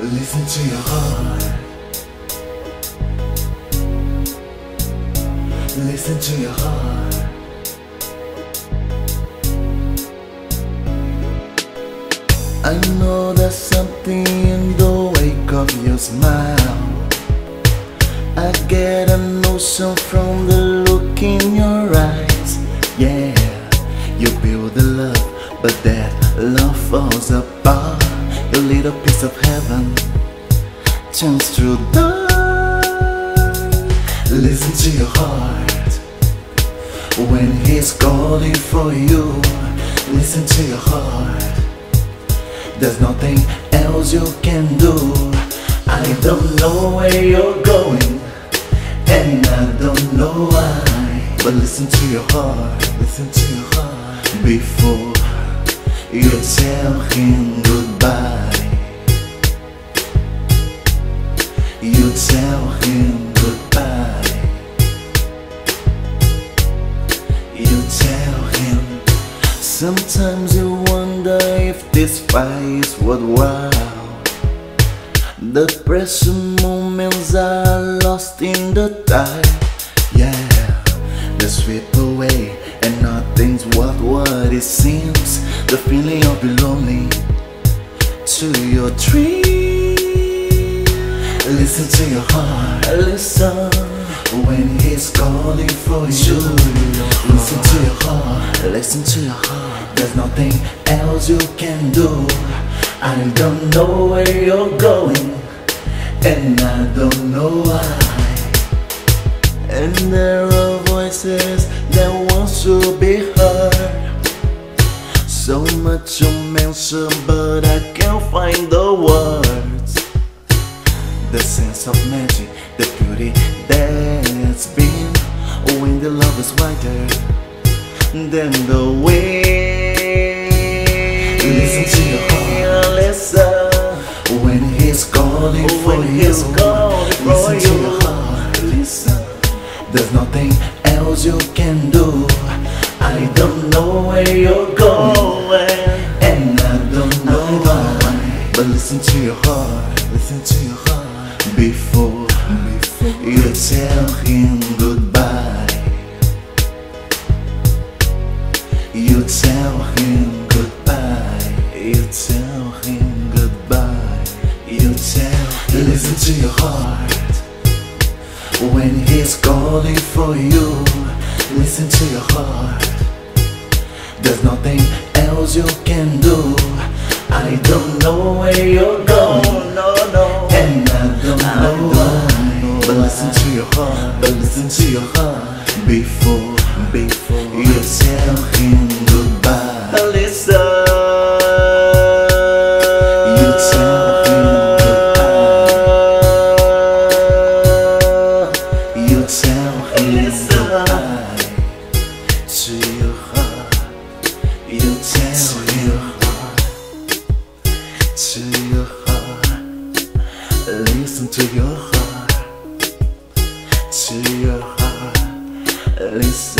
Listen to your heart. Listen to your heart. I know there's something in the wake of your smile. I get a notion from the look in your eyes. Yeah, you build the love, but apart. Little piece of heaven turns to dark. Listen to your heart when he's calling for you. Listen to your heart. There's nothing else you can do. I don't know where you're going, and I don't know why. But listen to your heart, listen to your heart before you tell him goodbye. Tell him goodbye. You tell him. Sometimes you wonder if this fight is worthwhile. The present moments are lost in the tide. Yeah, they sweep away, and nothing's worth what it seems. The feeling of belonging to your dream. Listen to your heart, listen when he's calling for you. Listen to your heart, listen to your heart. There's nothing else you can do. I don't know where you're going, and I don't know why. And there are voices that want to be heard. So much to mention, but I can't find the words. The sense of magic, the beauty that's been when the love is wider than the wind. Listen to your heart, listen when he's calling for When you. he's calling for listen to you. your heart, listen. There's nothing else you can do. I don't know where you're going. And I don't know why But listen to your heart Listen to your heart Before, you tell him goodbye. You tell him goodbye. You tell him goodbye. You tell him. Listen to your heart. When he's calling for you Listen to your heart. There's nothing else you can do. I don't know where you're going, But listen to your heart, but listen to your heart before, before you tell him goodbye. Listen. You tell him goodbye. You tell him goodbye Listen to your heart to your heart. Listen